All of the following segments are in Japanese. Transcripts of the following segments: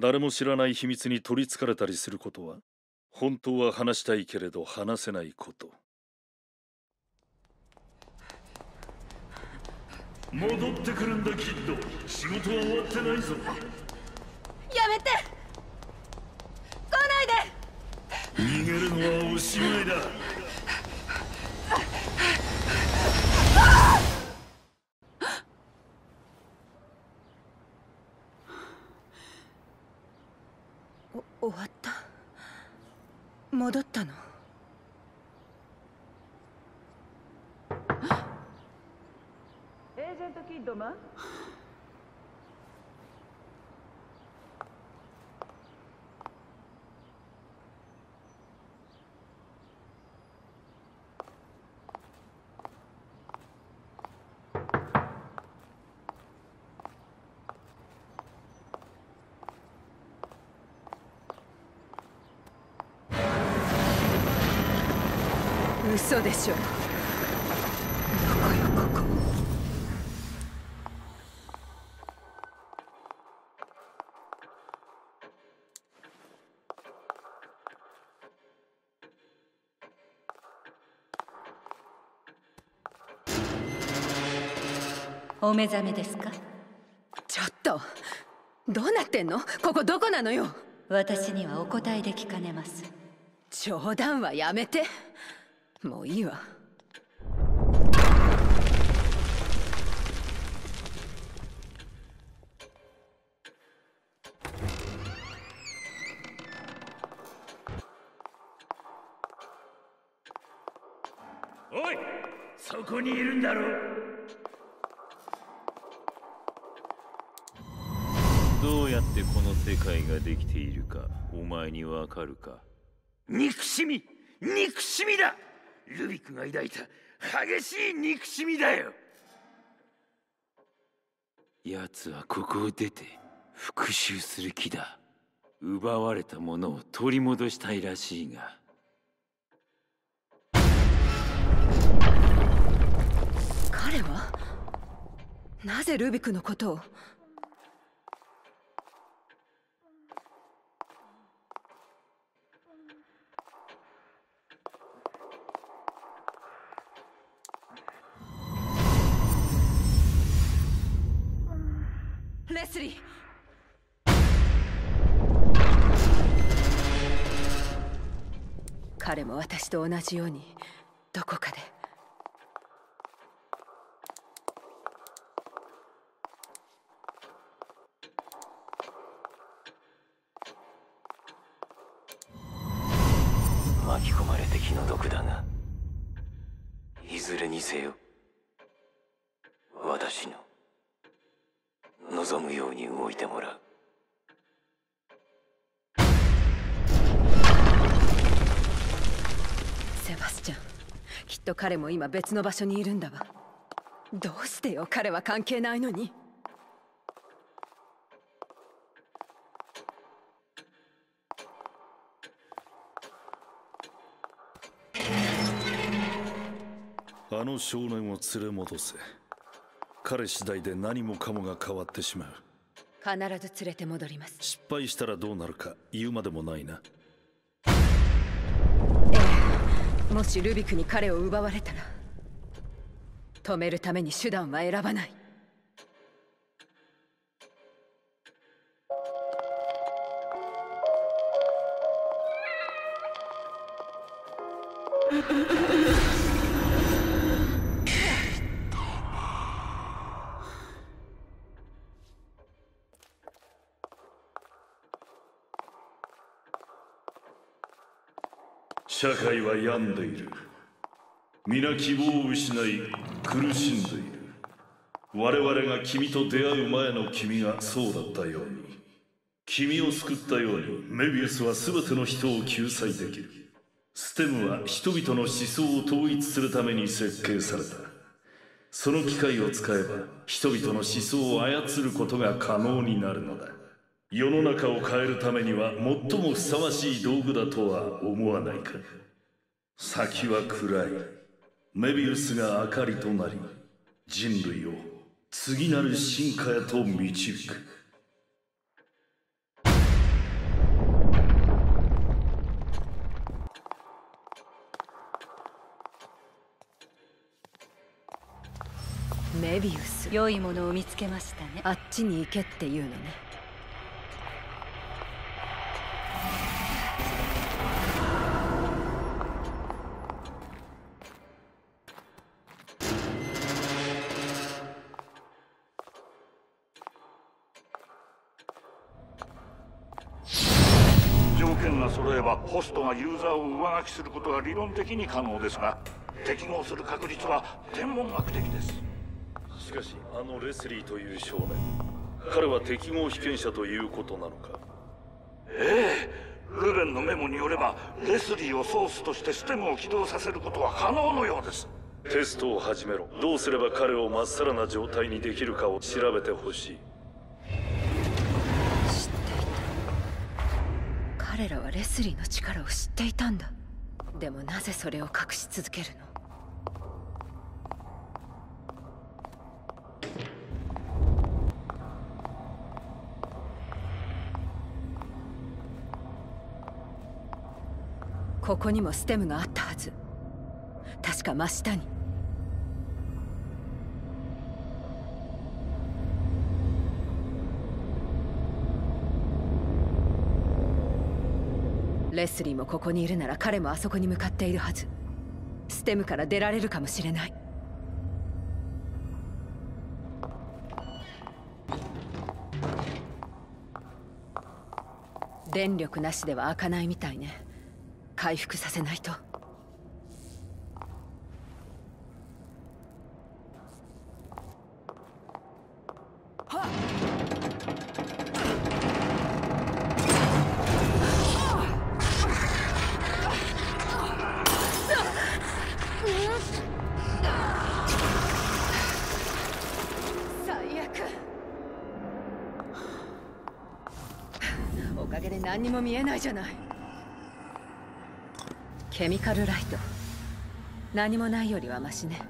誰も知らない秘密に取りつかれたりすることは本当は話したいけれど話せないこと。戻ってくるんだキッド仕事は終わってないぞ。やめて。来ないで。逃げるのはおしまいだ終わった？戻ったの？エージェントキッドマン？嘘でしょ。どこよここ。お目覚めですか？ちょっと。どうなってんの？ここどこなのよ？私にはお答えできかねます。冗談はやめてもういいわ。おいそこにいるんだろどうやってこの世界ができているかお前にわかるか。憎しみ憎しみだルビックが抱いた激しい憎しみだよ。奴はここを出て復讐する気だ。奪われたものを取り戻したいらしいが。彼は？なぜルビクのことを？レスリー彼も私と同じようにどこかで巻き込まれて気の毒だがいずれにせよ私の望むように動いてもらう。セバスチャンきっと彼も今別の場所にいるんだわ。どうしてよ彼は関係ないのに。あの少年を連れ戻せ彼次第で何もかもが変わってしまう。必ず連れて戻ります。失敗したらどうなるか言うまでもないな。ええもしルビクに彼を奪われたら止めるために手段は選ばない 社会は病んでいる。皆希望を失い苦しんでいる。我々が君と出会う前の君がそうだったように君を救ったようにメビウスは全ての人を救済できる。ステムは人々の思想を統一するために設計された。その機械を使えば人々の思想を操ることが可能になるのだ。世の中を変えるためには最もふさわしい道具だとは思わないか。先は暗い。メビウスが明かりとなり人類を次なる進化へと導く。メビウス。良いものを見つけましたね。あっちに行けっていうのね。ホストがユーザーを上書きすることは理論的に可能ですが適合する確率は天文学的です。しかしあのレスリーという少年彼は適合被験者ということなのか？ええ。ルベンのメモによればレスリーをソースとしてステムを起動させることは可能のようです。テストを始めろ。どうすれば彼をまっさらな状態にできるかを調べてほしい彼らはレスリーの力を知っていたんだ。でもなぜそれを隠し続けるの？ここにもステムがあったはず。確か真下に。レスリーもここにいるなら彼もあそこに向かっているはず。ステムから出られるかもしれない。電力なしでは開かないみたいね。回復させないと。何にも見えないじゃない。ケミカルライト。何もないよりはマシね。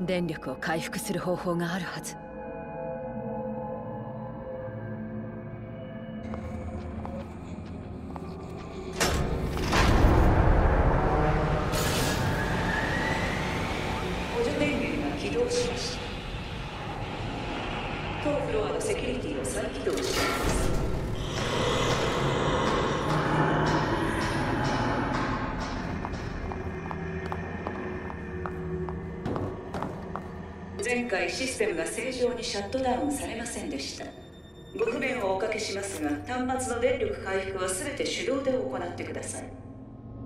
電力を回復する方法があるはず。セキュリティを再起動します。前回システムが正常にシャットダウンされませんでした。ご不便をおかけしますが端末の電力回復は全て手動で行ってください。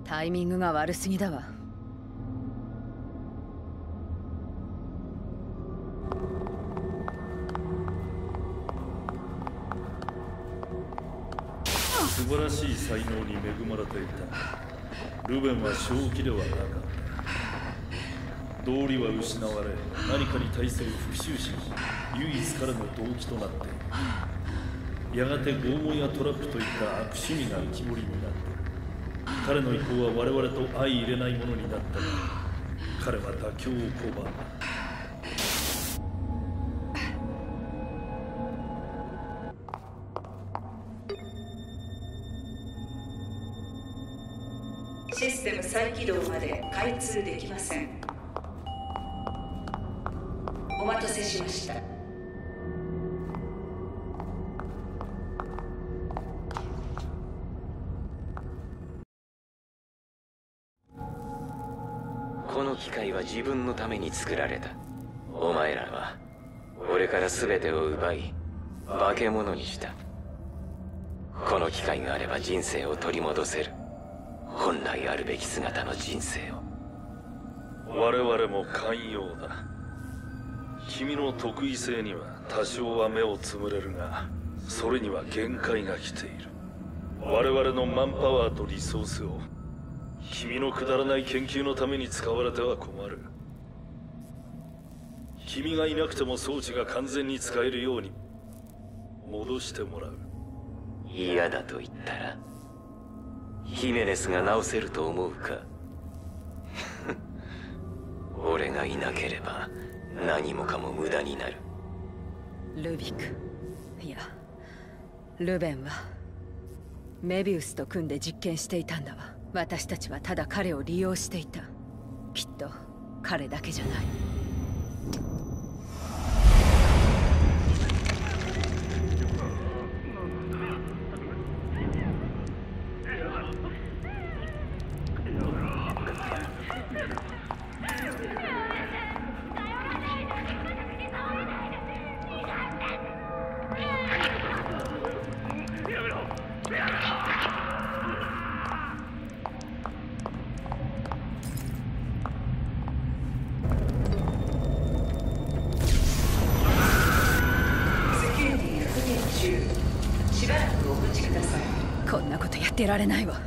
タイミングが悪すぎだわ。素晴らしい才能に恵まれていた。ルベンは正気ではなかった。道理は失われ何かに対する復讐心唯一彼の動機となっているやがて拷問やトラップといった悪趣味が浮き彫りになった彼の意向は我々と相入れないものになったが彼は妥協を拒んだ。通できません。お待たせしました。この機械は自分のために作られた。お前らは俺から全てを奪い化け物にした。この機械があれば人生を取り戻せる。本来あるべき姿の人生を。我々も寛容だ。君の得意性には多少は目をつむれるがそれには限界が来ている。我々のマンパワーとリソースを君のくだらない研究のために使われては困る。君がいなくても装置が完全に使えるように戻してもらう。嫌だと言ったらヒメネスが直せると思うか？俺がいなければ何もかも無駄になる。ルビック。いやルベンはメビウスと組んで実験していたんだわ。私たちはただ彼を利用していた。きっと彼だけじゃない。とやってられないわ。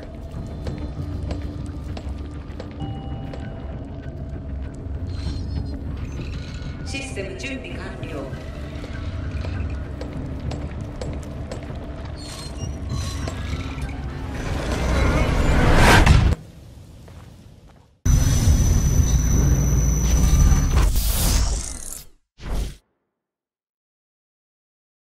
システム準備完了。